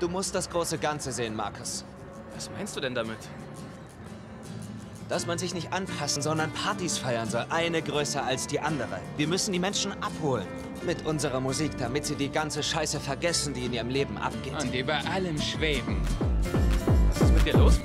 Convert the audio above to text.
Du musst das große Ganze sehen, Markus. Was meinst du denn damit? Dass man sich nicht anpassen, sondern Partys feiern soll. Eine größer als die andere. Wir müssen die Menschen abholen. Mit unserer Musik, damit sie die ganze Scheiße vergessen, die in ihrem Leben abgeht. Und über allem schweben. Was ist mit dir los?